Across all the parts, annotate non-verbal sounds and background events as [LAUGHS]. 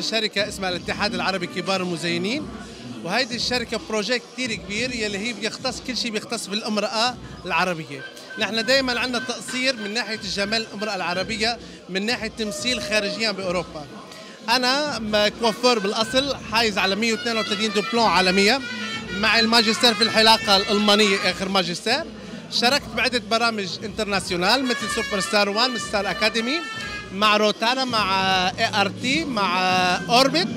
شركة اسمها الاتحاد العربي كبار المزينين. وهيدي الشركة project كثير كبير يلي هي بيختص كل شيء بيختص بالامرأة العربية. نحن دائما عندنا تقصير من ناحية الجمال الامرأة العربية من ناحية تمثيل خارجيا بأوروبا. أنا كوافير بالأصل حايز على 132 دبلوم عالميه مع الماجستير في الحلاقة الألمانية آخر ماجستير. شاركت بعدة برامج international مثل سوبر ستار 1 مثل ستار اكاديمي مع روتانا مع ART مع اوربت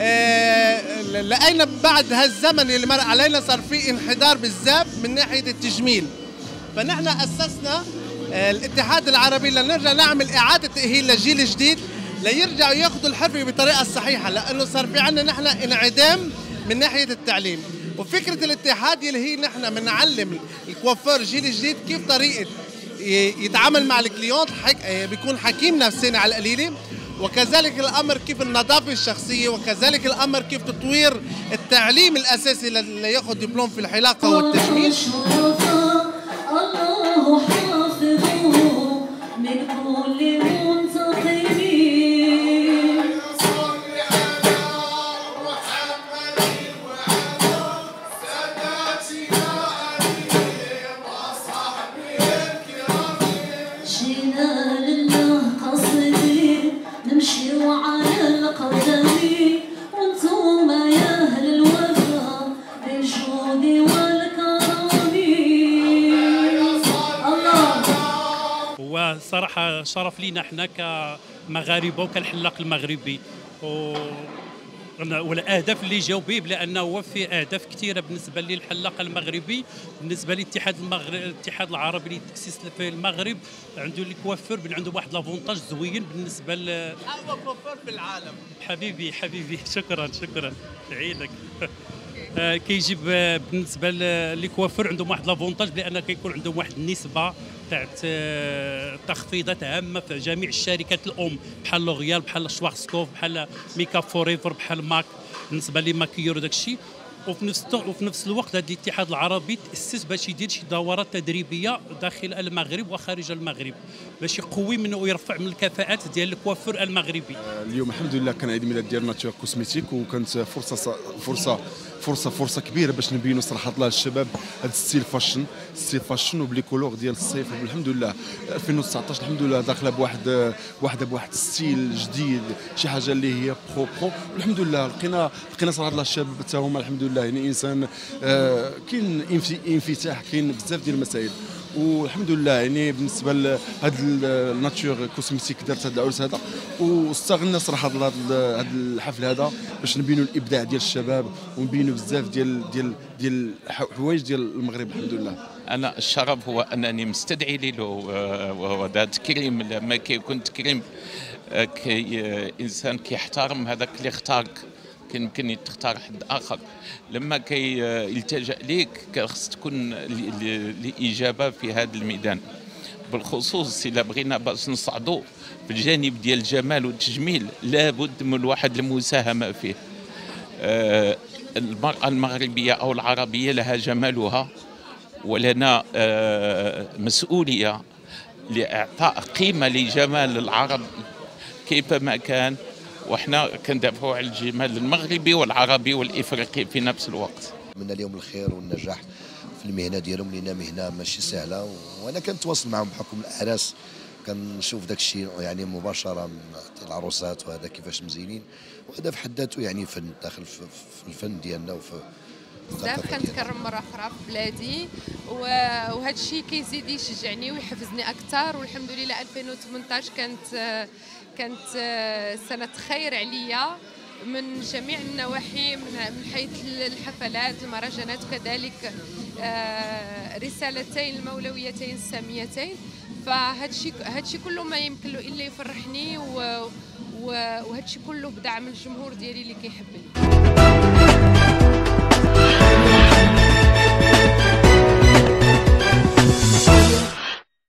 آه، لقينا بعد هالزمن اللي مر علينا صار في انحدار بالذات من ناحية التجميل. فنحن أسسنا آه، الاتحاد العربي لنرجع نعمل إعادة تأهيل للجيل الجديد ليرجعوا ياخذوا الحرفة بالطريقة الصحيحه لأنه صار في عندنا نحن انعدام من ناحية التعليم. وفكرة الاتحاد اللي هي نحن بنعلم الكوافير الجيل الجديد كيف طريقة يتعامل مع الكليونت حك... بيكون حكيم نفساني على القليلة. وكذلك الأمر كيف النظافة الشخصية وكذلك الأمر كيف تطوير التعليم الأساسي لياخذ دبلوم في الحلاقه والتجميل الله حافظه من كل صراحة شرف لينا إحنا كمغاربة وكالحلاق المغربي. والاهداف اللي جاوا به لأنه هو في أهداف كثيرة بالنسبة للحلاق المغربي بالنسبة للاتحاد المغرب الاتحاد العربي اللي تاسس في المغرب. عنده الكوافير عنده واحد l'avantage زوين بالنسبة ل أقوى كوافير في العالم. حبيبي حبيبي. [LAUGHS] شكرا شكرا. عينك [LAUGHS] كيجيب بالنسبة للكوافير عندهم واحد l'avantage لأن كيكون عندهم واحد النسبة تاع آه، تخفيضات هامه في جميع الشركات الأم بحال لوغيال بحال Schwarzkopf بحال Make Up For Ever بحال MAC بالنسبة les maquilleurs وداك الشيء وفي نفس وفي نفس الوقت هذا الاتحاد العربي تأسس باش يدير شي دورات تدريبية داخل المغرب وخارج المغرب باش يقوي منه ويرفع من الكفاءات ديال الكوافير المغربي. اليوم الحمد لله كان عيد ميلاد ديال Nature Cosmetic وكانت فرصة فرصه فرصه فرصة كبيرة باش نبينوا صراحة الله الشباب هذا ال style fashion style fashion وب les couleurs ديال الصيف. والحمد لله 2019 الحمد لله داخلة بواحد واحدة بواحد style جديد شي حاجة اللي هي pro pro. والحمد لله لقينا لقينا صراحة الله الشباب حتى هما الحمد لله يعني انسان كاين انفتاح كاين بزاف ديال المسائل والحمد لله يعني بالنسبة لهذا ال Nature Cosmetic دارت هذا العرس هذا واستغلينا صراحة هذا الحفل هذا باش نبينوا الابداع ديال الشباب ونبينوا بزاف ديال ديال ديال الحوايج ديال المغرب الحمد لله أنا الشرف هو انني مستدعي له وهذا تكريم لما كيكون تكريم كي انسان كيحترم هذاك اللي اختارك كان يمكن تختار حد آخر. لما كي يلتجأ ليك خص تكون الاجابه في هذا الميدان. بالخصوص الا بغينا باش نصعدوا في الجانب ديال الجمال والتجميل لابد من واحد المساهمة فيه. آه، المرأة المغربية أو العربية لها جمالها ولنا آه، مسؤولية لإعطاء قيمة لجمال العرب كيفما كان. وحنا كندافعوا على الجمال المغربي والعربي والإفريقي في نفس الوقت. نتمنى لهم الخير والنجاح في المهنة ديالهم لأن مهنة ماشي سهلة وأنا كنتواصل معهم بحكم الاعراس كنشوف داك الشيء يعني مباشرة العروسات وهذا كيفاش مزينين وهذا في حد ذاته يعني فن داخل في الفن ديالنا وفي بزاف كنتكرم مرة أخرى في بلادي وهذا الشيء كيزيد يشجعني ويحفزني أكثر. والحمد لله 2018 كانت كانت سنة خير عليا من جميع النواحي من حيث الحفلات المهرجانات وكذلك آه، رسالتين المولويتين الساميتين. هذا الشيء كله ما يمكن له إلا يفرحني وهذا الشيء كله بدعم الجمهور ديالي اللي كيحبني.